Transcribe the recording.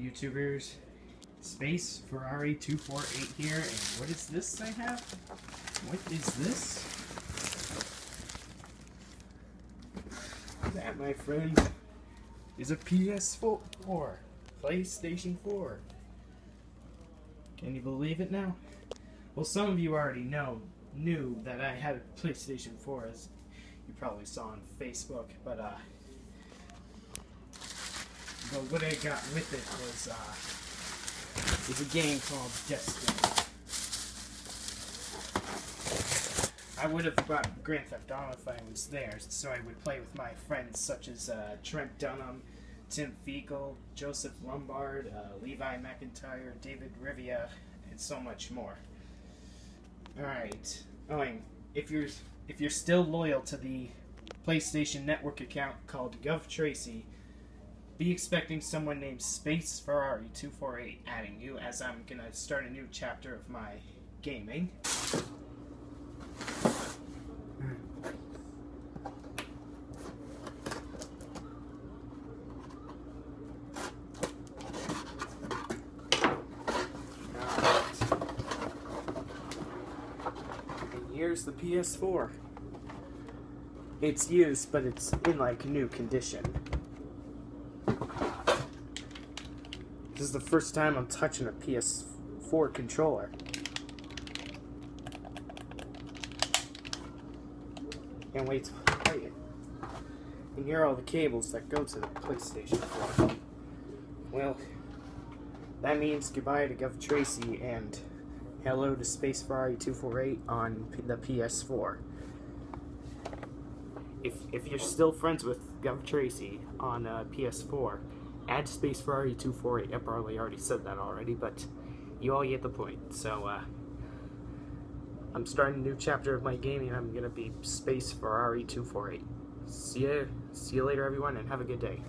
YouTubers? Space Ferrari 248 here, and what is this I have? What is this? That, my friend, is a PS4, PlayStation 4. Can you believe it now? Well, some of you already know, knew that I had a PlayStation 4, as you probably saw on Facebook, but, uh, but what I got with it was, uh, is a game called Destiny. I would have brought Grand Theft Auto if I was there, so I would play with my friends such as uh, Trent Dunham, Tim Feagle, Joseph Lombard, uh, Levi McIntyre, David Rivia, and so much more. All right. Oh, and if you're if you're still loyal to the PlayStation Network account called GovTracy, be expecting someone named Space Ferrari 248 adding you, as I'm gonna start a new chapter of my gaming. Here's the PS4. It's used, but it's in like new condition. This is the first time I'm touching a PS4 controller. Can't wait to play it. And here are all the cables that go to the PlayStation 4. Well, that means goodbye to Gov Tracy and hello to Space Ferrari 248 on the PS4. If, if you're still friends with Gov Tracy on uh, PS4, add Space Ferrari 248. I probably already said that already, but you all get the point. So, uh, I'm starting a new chapter of my gaming. I'm gonna be Space Ferrari 248. See you, see you later, everyone, and have a good day.